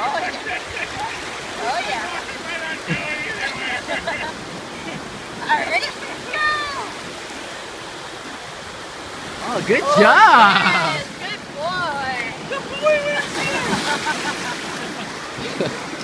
Oh, yeah. Oh, yeah. All right, ready? Go! Oh, good oh, job! Yes, good boy! The boy